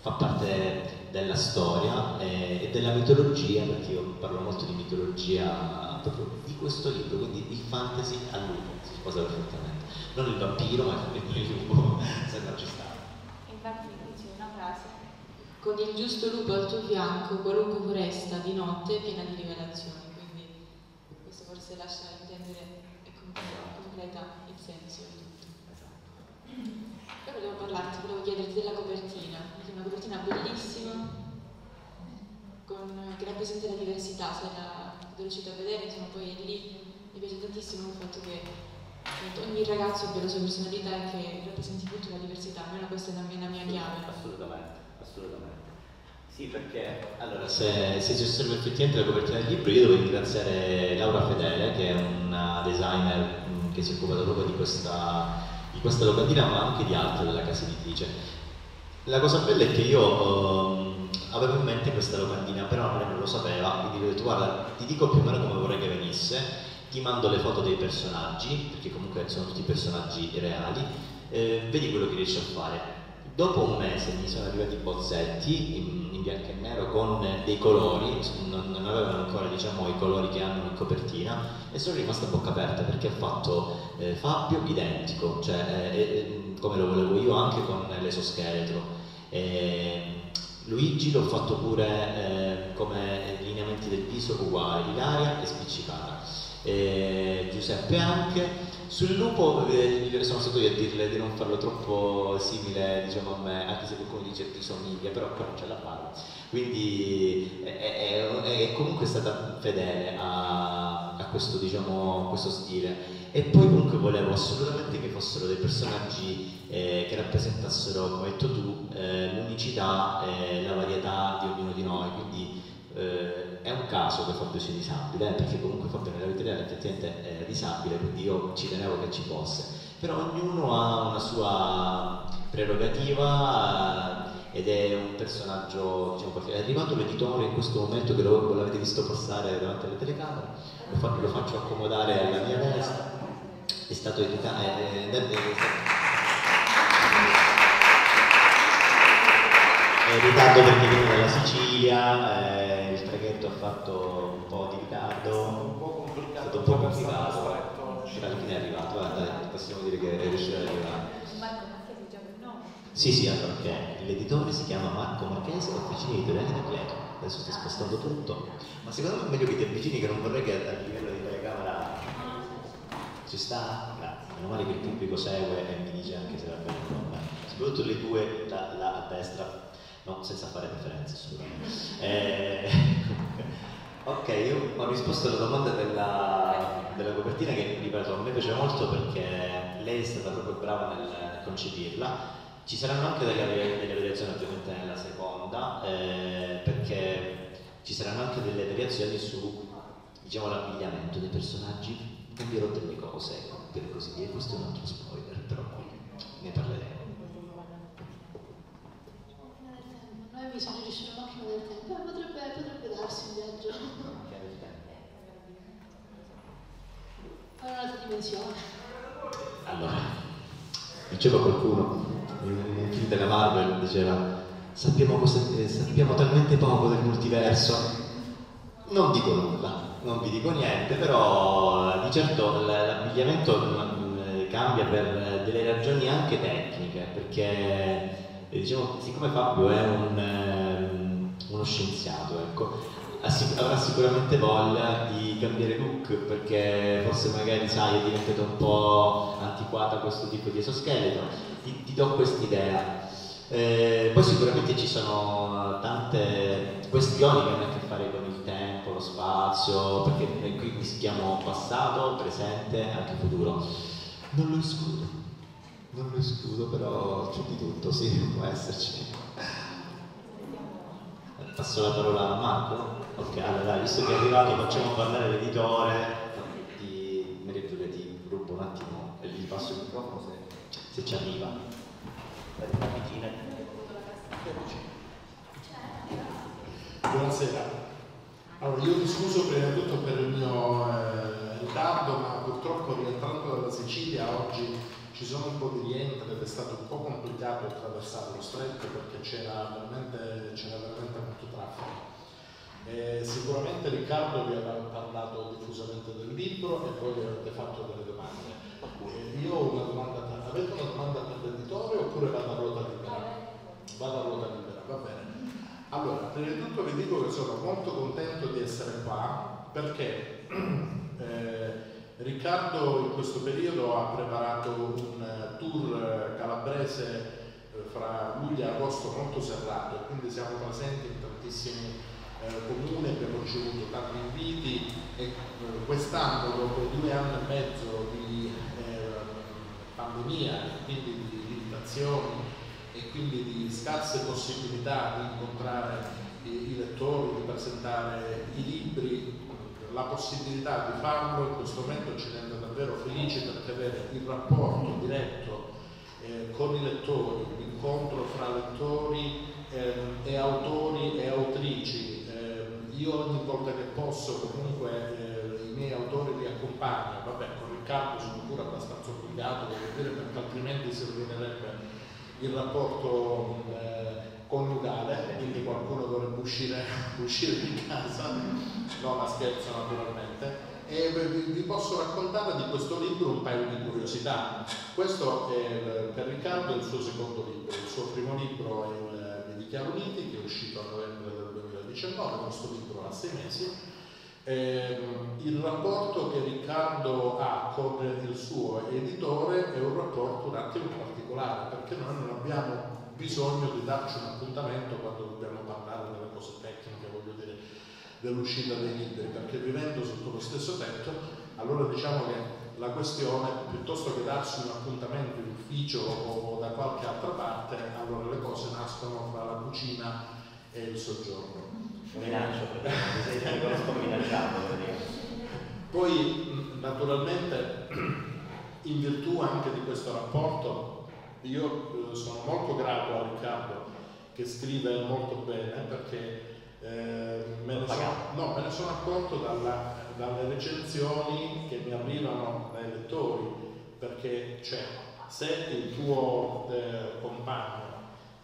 fa parte della storia e, e della mitologia, perché io parlo molto di mitologia proprio di questo libro, quindi il fantasy a lupo, si sposa perfettamente. Non il vampiro, ma il lupo, se no ci sta. Infatti dice una frase, con il giusto lupo al tuo fianco, qualunque foresta di notte è piena di rivelazioni, quindi questo forse lascia intendere e completa il senso di tutto. Esatto. Poi volevo parlarti, volevo chiederti della copertina una copertina bellissima con, che rappresenta la diversità, se la riuscito a vedere, insomma poi è lì, mi piace tantissimo il fatto che ogni ragazzo abbia la sua personalità e che rappresenti tutta la diversità, almeno questa è la mia, la mia chiave. Assolutamente, assolutamente. Sì, perché allora, se, se si osserva effettivamente la copertina del libro, io devo ringraziare Laura Fedele, che è una designer che si è occupata proprio di questa, di questa locandina, ma anche di altre della casa editrice la cosa bella è che io um, avevo in mente questa locandina, però lei non lo sapeva, quindi ho detto guarda, ti dico più o meno come vorrei che venisse, ti mando le foto dei personaggi, perché comunque sono tutti personaggi reali, eh, vedi quello che riesci a fare. Dopo un mese mi sono arrivati i bozzetti in, in bianco e nero con dei colori, non, non, avevano ancora diciamo, i colori che hanno in copertina e sono rimasto a bocca aperta perché ho fatto eh, Fabio identico, cioè eh, eh, come lo volevo io anche con l'esoscheletro. Luigi l'ho fatto pure eh, come lineamenti del viso uguali, Ilaria è spiccicata. Giuseppe anche sul lupo eh, sono stato io a dirle di non farlo troppo simile diciamo, a me, anche se qualcuno dice ti somiglia, però qua non c'è la barba. Quindi è, è, è, comunque stata fedele a, a questo, diciamo, questo, stile. E poi comunque volevo assolutamente che fossero dei personaggi eh, che rappresentassero, come hai detto tu, eh, l'unicità e la varietà di ognuno di noi. Quindi eh, è un caso che Fabio sia disabile, eh, perché comunque Fabio nella vita reale effettivamente è disabile, quindi io ci tenevo che ci fosse. Però ognuno ha una sua prerogativa eh, ed è un personaggio, diciamo, è arrivato l'editore in questo momento che lo, l'avete visto passare davanti alle telecamere, lo, fa, lo faccio accomodare alla mia destra, è stato editato... È, è, è, in ritardo perché viene dalla Sicilia, eh, il traghetto ha fatto un po' di ritardo, un po' complicato, è stato un po' complicato, però alla fine è arrivato, guarda, possiamo dire che è riuscito ad arrivare. Marco Marchesi già per nome? Sì, sì, allora, okay. l'editore si chiama Marco Marchese, Officina Editoriale di Cleto. Adesso stai spostando tutto, ma secondo me è meglio che ti avvicini che non vorrei che a livello di telecamera ci sta? Grazie, meno male che il pubblico segue e mi dice anche se va bene con me. Soprattutto le due là a destra no, senza fare referenze assolutamente. Eh, ok, io ho risposto alla domanda della, della, copertina che, ripeto, a me piace molto perché lei è stata proprio brava nel concepirla. Ci saranno anche delle, delle variazioni ovviamente nella seconda, eh, perché ci saranno anche delle variazioni su diciamo, l'abbigliamento dei personaggi, cambierò delle cose, per così dire, questo è un altro spoiler, però poi ne parleremo. Noi mi suggerisce una macchina del tempo, eh, potrebbe, potrebbe darsi un viaggio. Fare un'altra dimensione. Allora, diceva qualcuno in un film della Marvel, diceva sappiamo, cosa, eh, sappiamo talmente poco del multiverso, non dico nulla, non vi dico niente, però di certo l'abbigliamento mm, cambia per delle ragioni anche tecniche, perché e diciamo, siccome Fabio è un, um, uno scienziato, ecco, avrà sicuramente voglia di cambiare look perché forse magari sai è diventato un po' antiquata questo tipo di esoscheletro, ti, ti do quest'idea. Eh, poi sicuramente ci sono tante questioni che hanno a che fare con il tempo, lo spazio, perché qui mischiamo passato, presente e anche futuro. Non lo escludo. Non lo escludo, però c'è di tutto, sì, può esserci. Passo la parola a Marco? Ok, allora dai, visto che è arrivato facciamo parlare l'editore. Di Giulia ti rubo un attimo e gli passo il microfono se, se ci arriva. Buonasera. Allora, io mi scuso prima di tutto per il mio eh, ritardo, ma purtroppo rientrando dalla Sicilia oggi ci sono un po' di rientri ed è stato un po' complicato attraversare lo stretto perché c'era veramente, veramente molto traffico. Eh, sicuramente Riccardo vi avrà parlato diffusamente del libro e poi vi avete fatto delle domande. Eh, io ho una domanda, avete una domanda per l'editore oppure vado a ruota libera? Vado a ruota libera, va bene. Allora, prima di tutto vi dico che sono molto contento di essere qua perché eh, Riccardo in questo periodo ha preparato un eh, tour calabrese eh, fra luglio e agosto molto serrato, quindi siamo presenti in tantissimi eh, comuni, abbiamo ricevuto tanti inviti e eh, quest'anno dopo due anni e mezzo di eh, pandemia, quindi di limitazioni e quindi di scarse possibilità di incontrare i lettori, di presentare i libri la possibilità di farlo in questo momento ci rende davvero felici perché avere il rapporto diretto eh, con i lettori, l'incontro fra lettori eh, e autori e autrici. Eh, io ogni volta che posso comunque eh, i miei autori li accompagno, vabbè con Riccardo sono pure abbastanza obbligato, dire, perché altrimenti si rovinerebbe il rapporto eh, coniugale, quindi qualcuno dovrebbe uscire, uscire di casa, no ma scherzo naturalmente, e vi, posso raccontare di questo libro un paio di curiosità. Questo è per Riccardo il suo secondo libro, il suo primo libro è il Mi dichiaro uniti, che è uscito a novembre del 2019, questo libro ha sei mesi. Eh, il rapporto che Riccardo ha con il suo editore è un rapporto un attimo particolare perché noi non abbiamo bisogno di darci un appuntamento quando dobbiamo parlare delle cose tecniche, voglio dire, dell'uscita dei libri, perché vivendo sotto lo stesso tetto, allora diciamo che la questione, piuttosto che darsi un appuntamento in ufficio o da qualche altra parte, allora le cose nascono tra la cucina e il soggiorno. Minaccio, perché sei conosco minacciato. Poi naturalmente in virtù anche di questo rapporto io eh, sono molto grato a Riccardo che scrive molto bene perché eh, me, ne sono, no, me, ne sono, accorto dalla, dalle recensioni che mi arrivano dai lettori perché cioè, se il tuo eh, compagno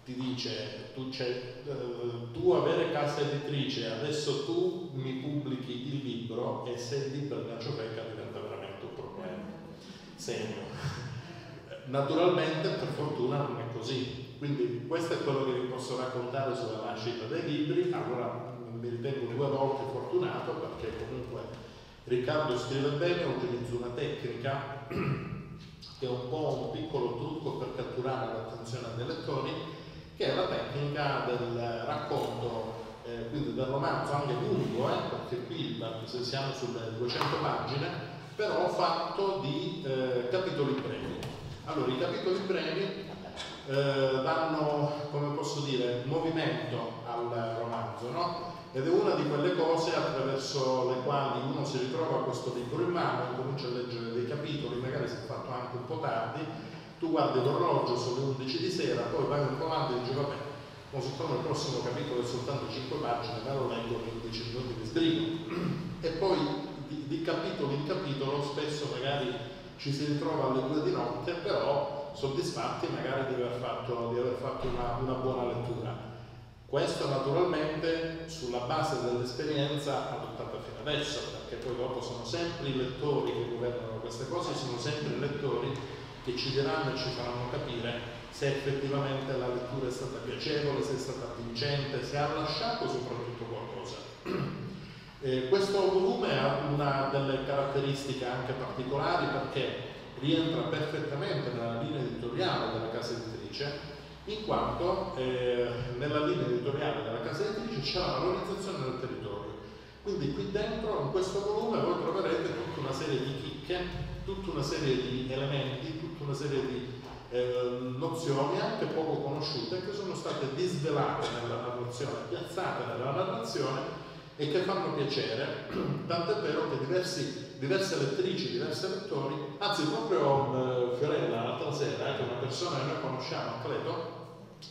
ti dice tu, eh, tu, avere casa editrice adesso tu mi pubblichi il libro e se il libro è una ciofeca diventa veramente un problema. Segno. Naturalmente, per fortuna, non è così. Quindi questo è quello che vi posso raccontare sulla nascita dei libri. Allora mi ritengo due volte fortunato perché comunque Riccardo scrive bene, utilizza una tecnica che è un po' un piccolo trucco per catturare l'attenzione dei lettori, che è la tecnica del racconto, eh, quindi del romanzo anche lungo, eh, perché qui siamo sulle 200 pagine, però fatto di eh, capitoli brevi. Allora, i capitoli brevi eh, danno, come posso dire, movimento al romanzo, no? Ed è una di quelle cose attraverso le quali uno si ritrova questo libro in mano comincia a leggere dei capitoli, magari si è fatto anche un po' tardi, tu guardi l'orologio, sono le 11 di sera, poi vai un po' avanti e dici vabbè, ma siccome il prossimo capitolo è soltanto 5 pagine, me lo leggo in 10 minuti di sbrigo. E poi di, di capitolo in capitolo spesso magari ci si ritrova alle due di notte, però soddisfatti magari di aver fatto, di aver fatto una, una buona lettura. Questo naturalmente sulla base dell'esperienza adottata fino adesso, perché poi dopo sono sempre i lettori che governano queste cose, sono sempre i lettori che ci diranno e ci faranno capire se effettivamente la lettura è stata piacevole, se è stata vincente, se ha lasciato soprattutto qualcosa. Eh, questo volume ha una delle caratteristiche anche particolari perché rientra perfettamente nella linea editoriale della casa editrice in quanto eh, nella linea editoriale della casa editrice c'è la valorizzazione del territorio. Quindi qui dentro, in questo volume, voi troverete tutta una serie di chicche, tutta una serie di elementi, tutta una serie di eh, nozioni anche poco conosciute che sono state disvelate nella narrazione, piazzate nella narrazione e che fanno piacere, tant'è vero che diversi, diverse lettrici, diversi lettori, anzi proprio eh, Fiorella l'altra sera, che è una persona che noi conosciamo a Cleto,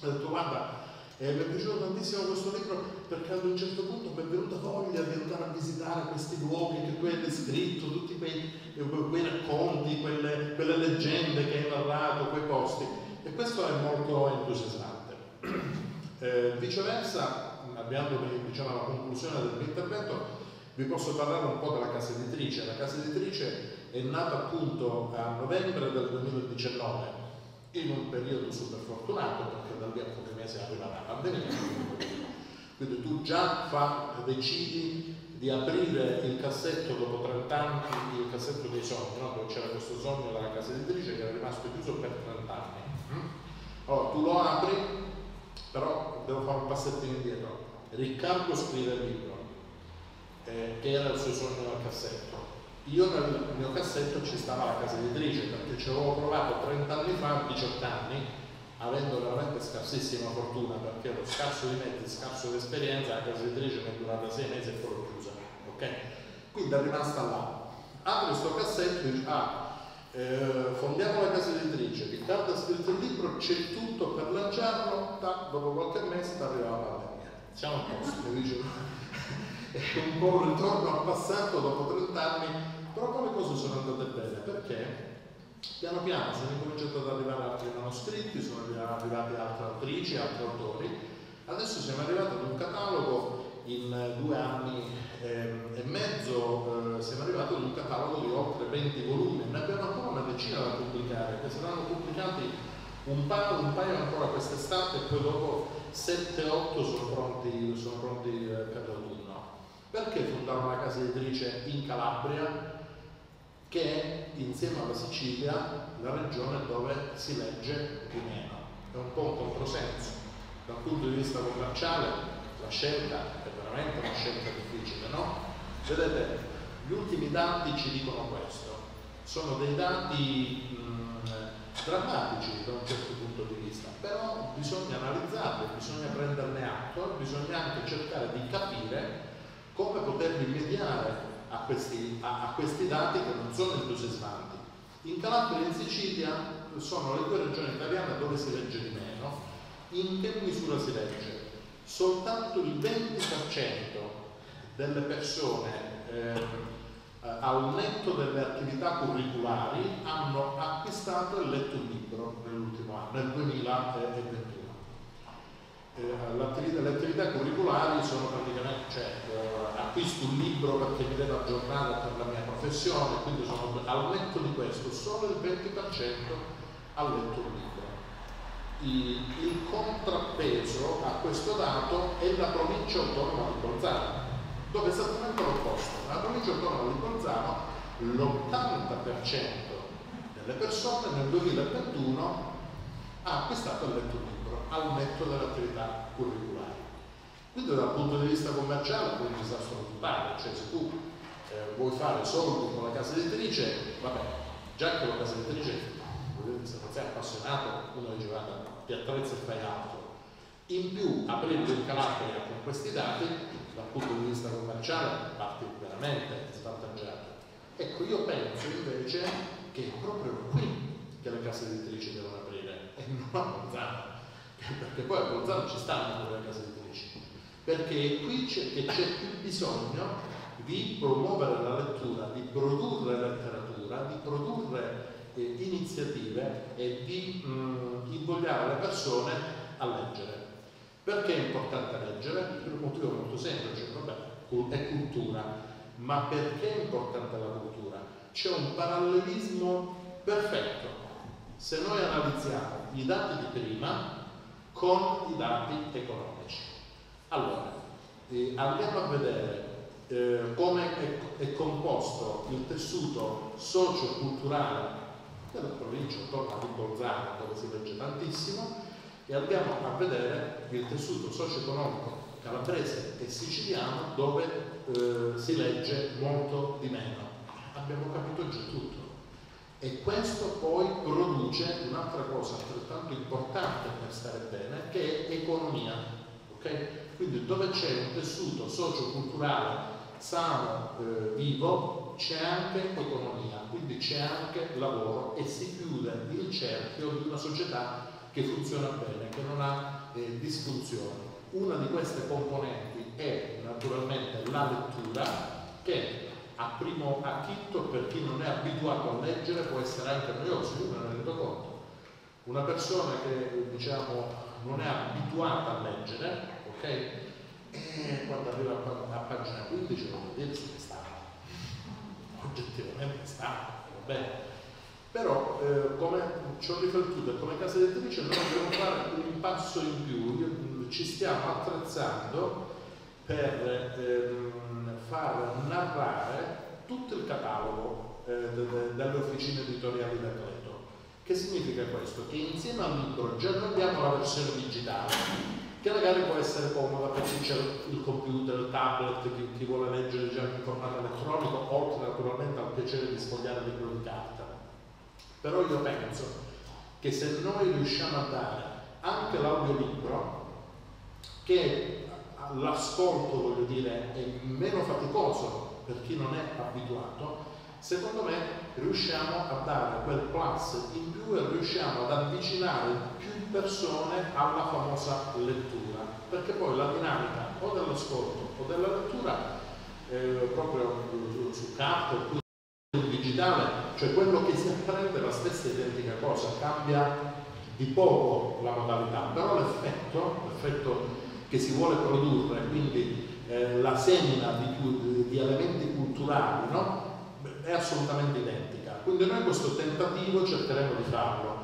ha detto guarda, eh, mi è piaciuto tantissimo questo libro perché ad un certo punto mi è venuta voglia di andare a visitare questi luoghi che tu hai descritto, tutti quei, eh, quei racconti, quelle, quelle leggende che hai narrato, quei posti. E questo è molto entusiasmante. Eh, viceversa, avviando diciamo, la conclusione del mio intervento, vi posso parlare un po' della casa editrice. La casa editrice è nata appunto a novembre del 2019 in un periodo super fortunato perché da lì a pochi mesi arriva la pandemia. Quindi tu già fa, decidi di aprire il cassetto dopo 30 anni, il cassetto dei sogni, no? dove c'era questo sogno della casa editrice che era rimasto chiuso per 30 anni. Allora tu lo apri, però devo fare un passettino indietro Riccardo scrive il libro, eh, che era il suo sogno nel cassetto. Io nel mio cassetto ci stava la casa editrice perché ci avevo provato 30 anni fa, 18 anni, avendo veramente scarsissima fortuna perché ero scarso di mezzi, scarso di esperienza, la casa editrice mi è durata 6 mesi e poi l'ho chiusa. Okay? Quindi è rimasta là. Apro questo cassetto e dice, ah, eh, fondiamo la casa editrice, Riccardo ha scritto il libro, c'è tutto per lanciarlo, dopo qualche mese arriva la pandemia siamo a posto, dice, un po' un ritorno al passato dopo 30 anni, però poi le cose sono andate bene perché piano piano sono incominciati ad arrivare altri manoscritti, sono arrivate altre autrici, altri autori. Adesso siamo arrivati ad un catalogo in due anni eh, e mezzo, eh, siamo arrivati ad un catalogo di oltre 20 volumi, ne abbiamo ancora una decina da pubblicare, che saranno pubblicati un paio, un paio ancora quest'estate e poi dopo 7-8 sono pronti, sono pronti eh, per. Perché fondare una casa editrice in Calabria? che è insieme alla Sicilia la regione dove si legge di meno. È un po' un controsenso. Dal punto di vista commerciale la scelta è veramente una scelta difficile, no? Vedete, gli ultimi dati ci dicono questo. Sono dei dati mh, drammatici da un certo punto di vista, però bisogna analizzarli, bisogna prenderne atto, bisogna anche cercare di capire come poterli mediare a questi, a, a questi dati che non sono entusiasmanti. In Calabria e in Sicilia sono le due regioni italiane dove si legge di meno. In che misura si legge? Soltanto il 20% delle persone eh, al netto delle attività curriculari hanno acquistato e letto un libro nell'ultimo anno, nel 2021. Eh, le attività curriculari sono praticamente, cioè, acquisto un libro perché mi devo aggiornare per la mia professione, quindi sono, al netto di questo solo il 20% ha letto un libro. Il, il contrappeso a questo dato è la provincia autonoma di Bolzano, dove è esattamente l'opposto. Nella provincia autonoma di Bolzano l'80% delle persone nel 2021 ha acquistato e letto un libro al netto dell'attività curriculare. Quindi dal punto di vista commerciale un disastro totale, cioè se tu eh, vuoi fare soldi con la casa editrice, vabbè, già che la casa editrice, se non sei appassionato, uno dice guarda, ti attrezza e fai altro. In più, aprendo il Calabria con questi dati, dal punto di vista commerciale, parti veramente svantaggiato. Ecco, io penso invece che è proprio qui che le case editrici devono aprire e non a Bolzano perché poi a Bolzano ci stanno le case editrici, perché qui c'è, che c'è più bisogno di promuovere la lettura, di produrre letteratura, di produrre eh, iniziative e di mh, invogliare le persone a leggere. Perché è importante leggere? Per un motivo molto semplice, vabbè, è cultura, ma perché è importante la cultura? C'è un parallelismo perfetto. Se noi analizziamo i dati di prima, con i dati economici. Allora, eh, andiamo a vedere eh, come è, è, composto il tessuto socio-culturale della provincia attorno di Bolzano, dove si legge tantissimo, e andiamo a vedere il tessuto socio-economico calabrese e siciliano dove eh, si legge molto di meno. Abbiamo capito già tutto. E questo poi produce un'altra cosa altrettanto importante per stare bene, che è economia. Okay? Quindi dove c'è un tessuto socio-culturale sano, eh, vivo, c'è anche economia, quindi c'è anche lavoro e si chiude il cerchio di una società che funziona bene, che non ha eh, disfunzioni. Una di queste componenti è naturalmente la lettura, che a primo acchitto per chi non è abituato a leggere può essere anche noioso, io me ne rendo conto. Una persona che diciamo non è abituata a leggere, ok? E quando arriva a, pagina 15 vuol dire che è stanco. Oggettivamente stanco, va bene. Però eh, come ci ho riflettuto e come casa editrice noi dobbiamo fare un passo in più, ci stiamo attrezzando per ehm, far narrare tutto il catalogo eh, de, de, delle officine editoriali del Cleto. Che significa questo? Che insieme al libro già abbiamo la versione digitale, che magari può essere comoda per chi c'è il computer, il tablet, chi, chi vuole leggere già in formato elettronico, oltre naturalmente al piacere di sfogliare il libro di carta. Però io penso che se noi riusciamo a dare anche l'audiolibro, che l'ascolto, voglio dire, è meno faticoso per chi non è abituato, secondo me riusciamo a dare quel plus in più e riusciamo ad avvicinare più persone alla famosa lettura, perché poi la dinamica o dell'ascolto o della lettura, eh, proprio su carta oppure sul digitale, cioè quello che si apprende è la stessa identica cosa, cambia di poco la modalità, però l'effetto, l'effetto che si vuole produrre, quindi eh, la semina di, di elementi culturali, no? è assolutamente identica. Quindi noi questo tentativo cercheremo di farlo.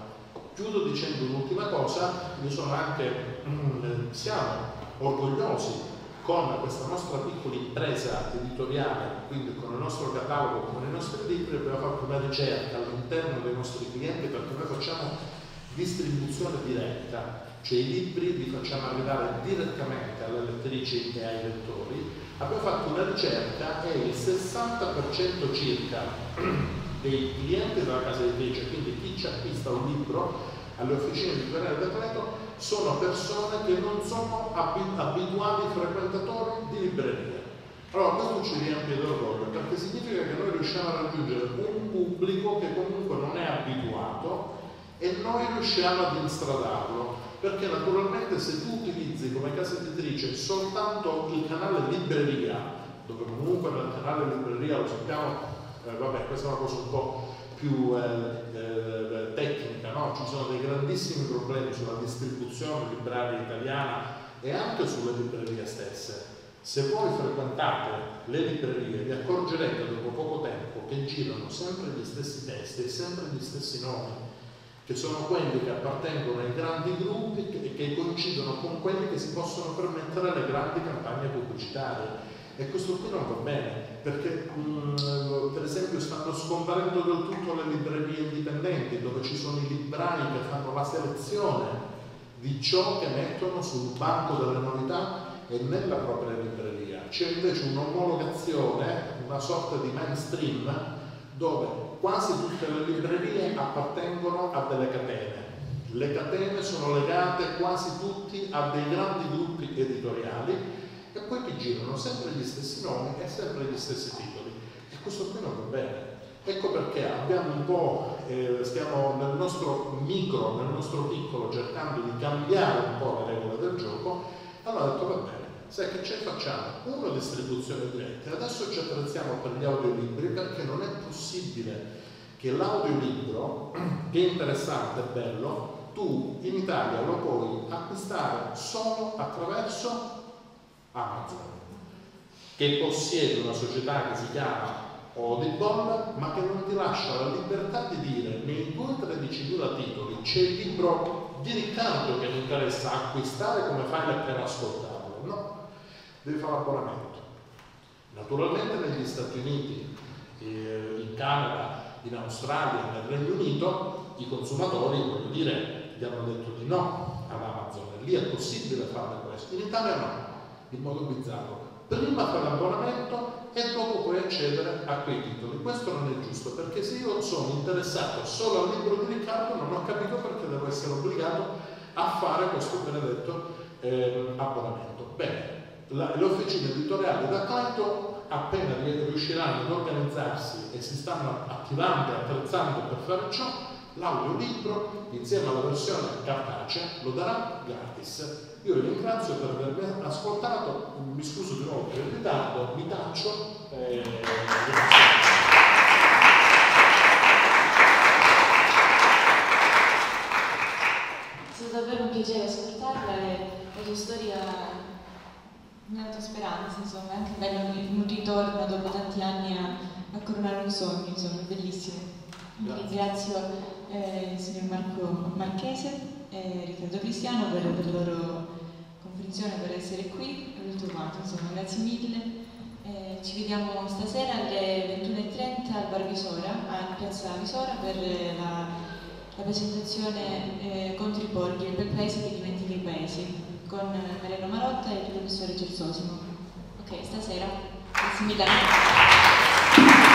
Chiudo dicendo un'ultima cosa, io sono anche, mm, siamo orgogliosi con questa nostra piccola impresa editoriale, quindi con il nostro catalogo, con i nostri libri, abbiamo fatto una ricerca all'interno dei nostri clienti perché noi facciamo distribuzione diretta, cioè i libri li facciamo arrivare direttamente alle lettrici e ai lettori. Abbiamo fatto una ricerca e il 60% circa dei clienti della casa editrice, quindi chi ci acquista un libro alle officine di Guerrero Decreto, sono persone che non sono abituati frequentatori di librerie. Allora questo ci riempie d'orgoglio perché significa che noi riusciamo a raggiungere un pubblico che comunque non è abituato e noi riusciamo ad instradarlo perché naturalmente se tu utilizzi come casa editrice soltanto il canale libreria dove comunque nel canale libreria lo sappiamo eh, vabbè questa è una cosa un po' più eh, eh, tecnica, no? ci sono dei grandissimi problemi sulla distribuzione libraria italiana e anche sulle librerie stesse. Se voi frequentate le librerie vi accorgerete dopo poco tempo che girano sempre gli stessi testi e sempre gli stessi nomi, che sono quelli che appartengono ai grandi gruppi e che coincidono con quelli che si possono permettere le grandi campagne pubblicitarie e questo qui non va bene, perché mh, mm, per esempio stanno scomparendo del tutto le librerie indipendenti, dove ci sono i librai che fanno la selezione di ciò che mettono sul banco delle novità e nella propria libreria. C'è invece un'omologazione, una sorta di mainstream, dove quasi tutte le librerie appartengono a delle catene. Le catene sono legate quasi tutti a dei grandi gruppi editoriali e poi ti girano sempre gli stessi nomi e sempre gli stessi titoli. E questo qui non va bene. Ecco perché abbiamo un po', eh, stiamo nel nostro micro, nel nostro piccolo, cercando di cambiare un po' le regole del gioco, allora ho detto va bene, sai che ce facciamo? Una distribuzione diretta, adesso ci attrezziamo per gli audiolibri perché non è possibile che l'audiolibro, che è interessante, è bello, tu in Italia lo puoi acquistare solo attraverso Amazon, che possiede una società che si chiama Audible, ma che non ti lascia la libertà di dire nei tuoi 13.000 titoli c'è il libro di Riccardo che mi interessa acquistare come fai appena ascoltarlo. No, devi fare l'abbonamento. Naturalmente negli Stati Uniti, eh, in Canada, in Australia, nel Regno Unito, i consumatori, voglio dire, gli hanno detto di no ad Amazon. Lì è possibile fare questo. In Italia no in modo bizzarro. Prima fare l'abbonamento e dopo puoi accedere a quei titoli. Questo non è giusto perché se io sono interessato solo al libro di Riccardo non ho capito perché devo essere obbligato a fare questo benedetto eh, abbonamento. Bene, la, le officine editoriali da tanto appena riusciranno ad organizzarsi e si stanno attivando e attrezzando per fare ciò, l'audiolibro insieme alla versione cartacea lo darà gratis io vi ringrazio per avermi ascoltato, mi scuso di nuovo per il ritardo, mi taccio. Eh, è stato davvero un piacere ascoltarla e la tua storia mi ha dato speranza, insomma, è anche bello un ritorno dopo tanti anni a, a coronare un sogno, insomma, bellissimo. Ringrazio eh, il signor Marco Marchese e Riccardo Cristiano per, per la loro comprensione, per essere qui tutto quanto, insomma grazie mille. Eh, ci vediamo stasera alle 21.30 al Bar Visora, a Piazza Visora per la, la presentazione eh, Contro i borghi, il bel paese che dimentica i paesi, con Mariano Marotta e il professore Gersosimo. Ok, stasera, grazie mille.